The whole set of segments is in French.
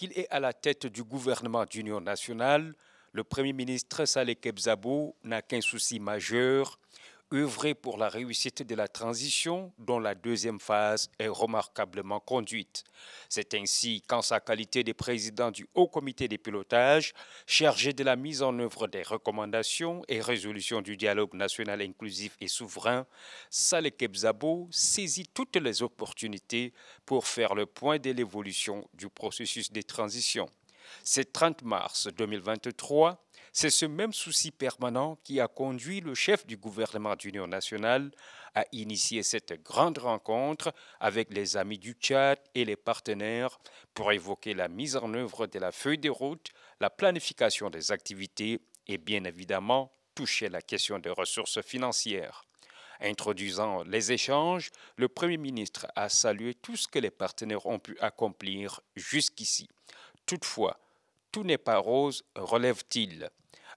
qu'il est à la tête du gouvernement d'union nationale, le Premier ministre Saleh Kebzabo n'a qu'un souci majeur, œuvrer pour la réussite de la transition dont la deuxième phase est remarquablement conduite. C'est ainsi qu'en sa qualité de président du Haut Comité des pilotages, chargé de la mise en œuvre des recommandations et résolutions du dialogue national inclusif et souverain, Saleh Kebzabo saisit toutes les opportunités pour faire le point de l'évolution du processus de transition. C'est 30 mars 2023 c'est ce même souci permanent qui a conduit le chef du gouvernement d'union nationale à initier cette grande rencontre avec les amis du Tchad et les partenaires pour évoquer la mise en œuvre de la feuille de route, la planification des activités et bien évidemment toucher la question des ressources financières. Introduisant les échanges, le Premier ministre a salué tout ce que les partenaires ont pu accomplir jusqu'ici. Toutefois, tout n'est pas rose, relève-t-il.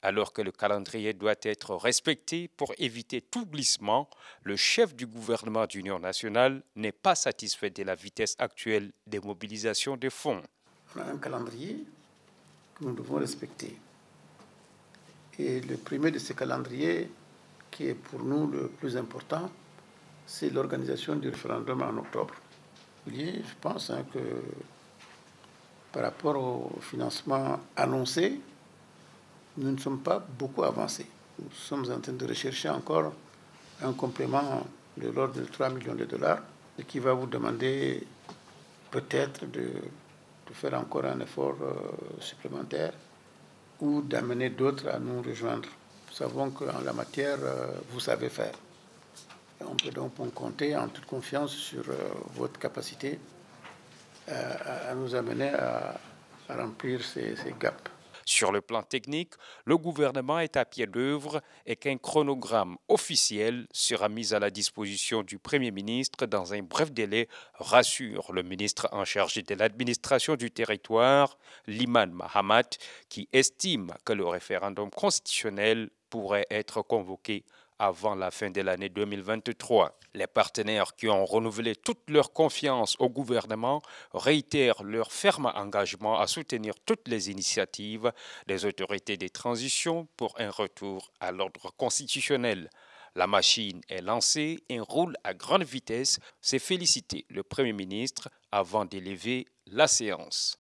Alors que le calendrier doit être respecté pour éviter tout glissement, le chef du gouvernement d'union nationale n'est pas satisfait de la vitesse actuelle des mobilisations des fonds. On a un calendrier que nous devons respecter. Et le premier de ces calendriers, qui est pour nous le plus important, c'est l'organisation du référendum en octobre. Je pense hein, que par rapport au financement annoncé, nous ne sommes pas beaucoup avancés. Nous sommes en train de rechercher encore un complément de l'ordre de 3 millions de dollars et qui va vous demander peut-être de, faire encore un effort euh, supplémentaire ou d'amener d'autres à nous rejoindre. Nous savons qu'en la matière, euh, vous savez faire. on peut donc compter en toute confiance sur euh, votre capacité à, nous amener à, remplir ces gaps. Sur le plan technique, le gouvernement est à pied d'œuvre et qu'un chronogramme officiel sera mis à la disposition du Premier ministre dans un bref délai, rassure le ministre en charge de l'administration du territoire, Liman Mahamat, qui estime que le référendum constitutionnel pourrait être convoqué avant la fin de l'année 2023. Les partenaires qui ont renouvelé toute leur confiance au gouvernement réitèrent leur ferme engagement à soutenir toutes les initiatives des autorités des transitions pour un retour à l'ordre constitutionnel. La machine est lancée et roule à grande vitesse, s'est félicité le Premier ministre avant d'élever la séance.